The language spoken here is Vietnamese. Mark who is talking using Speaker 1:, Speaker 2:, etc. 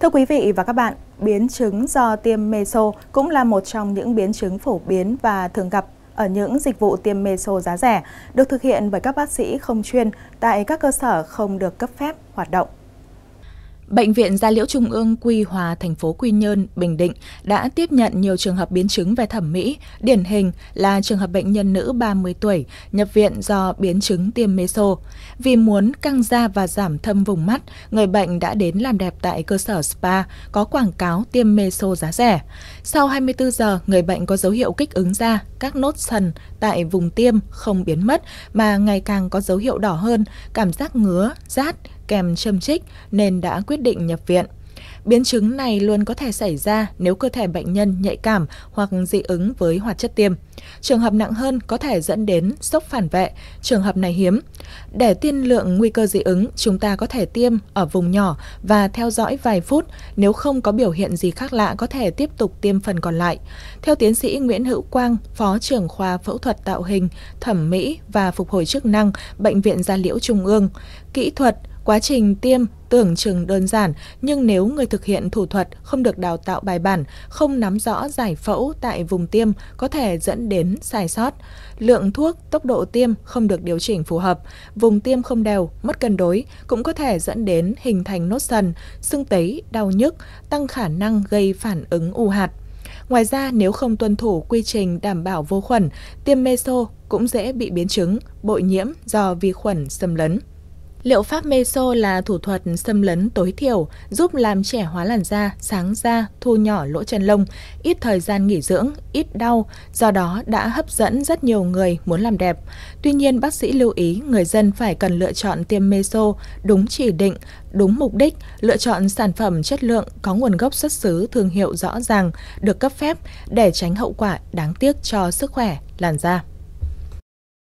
Speaker 1: Thưa quý vị và các bạn, biến chứng do tiêm meso cũng là một trong những biến chứng phổ biến và thường gặp ở những dịch vụ tiêm meso giá rẻ, được thực hiện bởi các bác sĩ không chuyên tại các cơ sở không được cấp phép hoạt động.
Speaker 2: Bệnh viện Gia Liễu Trung ương Quy Hòa, thành phố Quy Nhơn, Bình Định đã tiếp nhận nhiều trường hợp biến chứng về thẩm mỹ, điển hình là trường hợp bệnh nhân nữ 30 tuổi nhập viện do biến chứng tiêm meso. Vì muốn căng da và giảm thâm vùng mắt, người bệnh đã đến làm đẹp tại cơ sở spa có quảng cáo tiêm meso giá rẻ. Sau 24 giờ, người bệnh có dấu hiệu kích ứng da, các nốt sần tại vùng tiêm không biến mất mà ngày càng có dấu hiệu đỏ hơn, cảm giác ngứa, rát, kèm châm trích nên đã quyết định nhập viện. Biến chứng này luôn có thể xảy ra nếu cơ thể bệnh nhân nhạy cảm hoặc dị ứng với hoạt chất tiêm. Trường hợp nặng hơn có thể dẫn đến sốc phản vệ, trường hợp này hiếm. Để tiên lượng nguy cơ dị ứng, chúng ta có thể tiêm ở vùng nhỏ và theo dõi vài phút, nếu không có biểu hiện gì khác lạ có thể tiếp tục tiêm phần còn lại. Theo tiến sĩ Nguyễn Hữu Quang, Phó trưởng khoa phẫu thuật tạo hình, thẩm mỹ và phục hồi chức năng, Bệnh viện Gia Liễu Trung ương, kỹ thuật Quá trình tiêm tưởng chừng đơn giản, nhưng nếu người thực hiện thủ thuật không được đào tạo bài bản, không nắm rõ giải phẫu tại vùng tiêm có thể dẫn đến sai sót. Lượng thuốc, tốc độ tiêm không được điều chỉnh phù hợp, vùng tiêm không đều, mất cân đối cũng có thể dẫn đến hình thành nốt sần, sưng tấy, đau nhức, tăng khả năng gây phản ứng u hạt. Ngoài ra, nếu không tuân thủ quy trình đảm bảo vô khuẩn, tiêm meso cũng dễ bị biến chứng, bội nhiễm do vi khuẩn xâm lấn. Liệu pháp meso là thủ thuật xâm lấn tối thiểu, giúp làm trẻ hóa làn da, sáng da, thu nhỏ lỗ chân lông, ít thời gian nghỉ dưỡng, ít đau, do đó đã hấp dẫn rất nhiều người muốn làm đẹp. Tuy nhiên, bác sĩ lưu ý người dân phải cần lựa chọn tiêm meso đúng chỉ định, đúng mục đích, lựa chọn sản phẩm chất lượng có nguồn gốc xuất xứ thương hiệu rõ ràng, được cấp phép để tránh hậu quả đáng tiếc cho sức khỏe làn da.